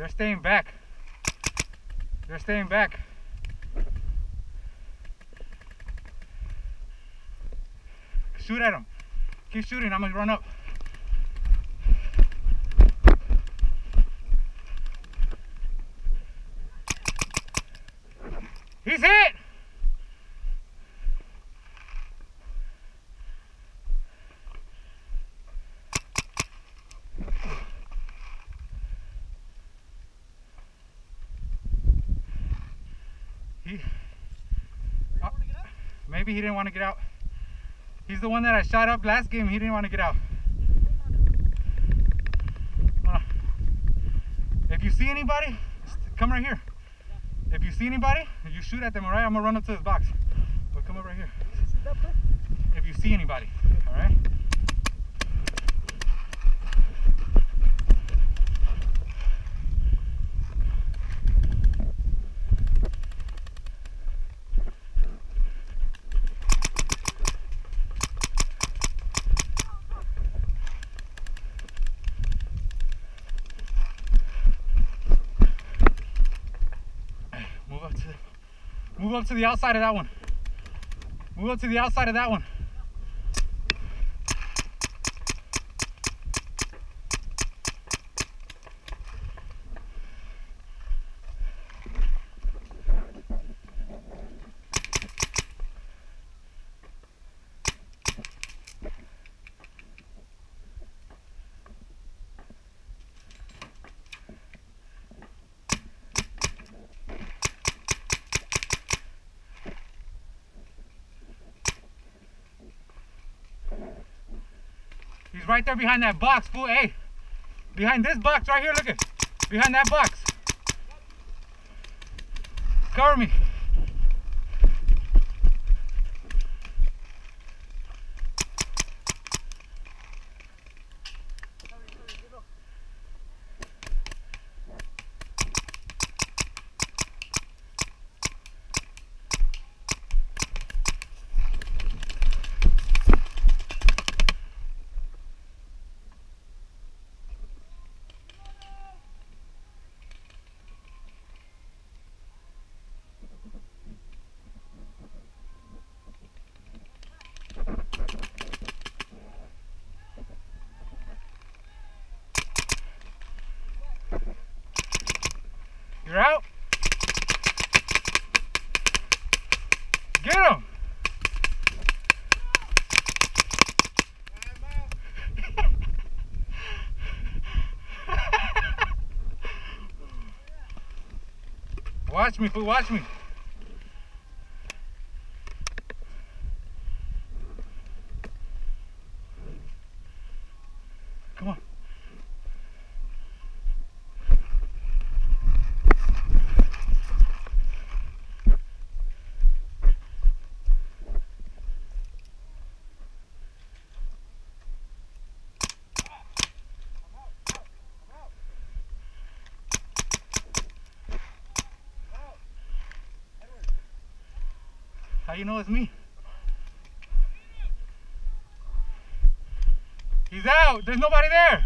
They're staying back. They're staying back. Shoot at them. Keep shooting. I'm gonna run up. He's hit. He, uh, maybe he didn't want to get out. He's the one that I shot up last game. He didn't want to get out. On. If you see anybody, come right here. If you see anybody, you shoot at them, all right? I'm gonna run up to this box. But come over right here. If you see anybody, all right? Move up to move up to the outside of that one. Move up to the outside of that one. Right there behind that box, fool. Hey, behind this box right here, look at behind that box. Cover me. You're out. Get him. watch me, watch me. How you know it's me? He's out. There's nobody there.